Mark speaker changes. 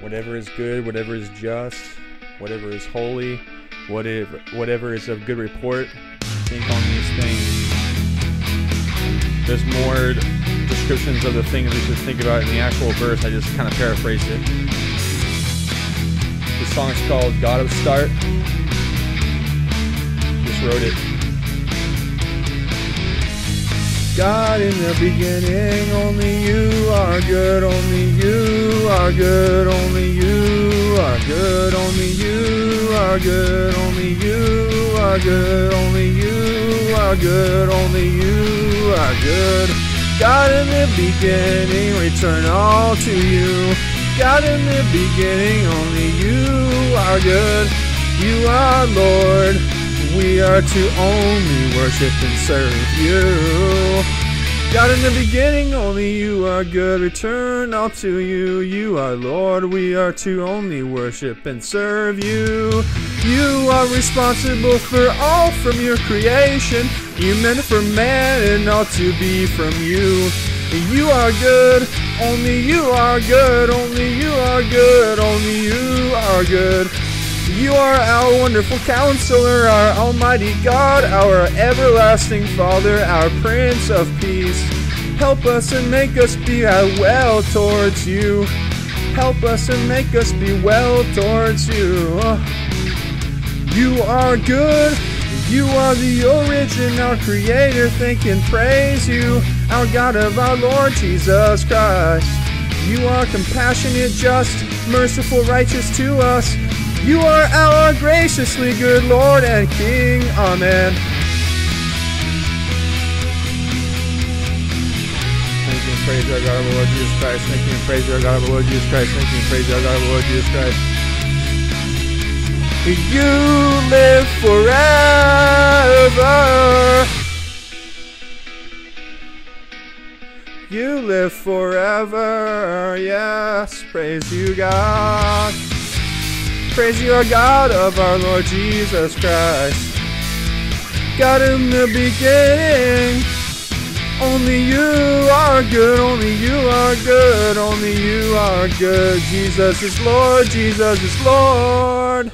Speaker 1: whatever is good, whatever is just, whatever is holy, whatever whatever is of good report, think on these things. There's more descriptions of the things we should think about in the actual verse. I just kind of paraphrased it. The song is called God of Start. Just wrote it. God in the beginning, only you are good, only you are good, only you are good, only you are good, only you are good, only you are good, only you are good. God in the beginning, return all to you. God in the beginning, only you are good. You are Lord. We are to only worship and serve you. God in the beginning, only you are good. Return all to you. You are Lord. We are to only worship and serve you. You are responsible for all from your creation. You meant for man and all to be from you. You are good. Only you are good. Only you are good. Only you are good. You are our wonderful counselor, our almighty God, our everlasting Father, our Prince of Peace. Help us and make us be uh, well towards you. Help us and make us be well towards you. You are good. You are the origin, our creator. Thank and praise you, our God of our Lord Jesus Christ. You are compassionate, just, merciful, righteous to us. You are our graciously good Lord and King. Amen. Thank you and praise our God, our Lord Jesus Christ. Thank you and praise our God, our Lord Jesus Christ. Thank you and praise our God, our Lord Jesus Christ. You live forever. You live forever. Yes, praise you, God. Praise you, our God of our Lord Jesus Christ. God in the beginning. Only you are good, only you are good, only you are good. Jesus is Lord, Jesus is Lord.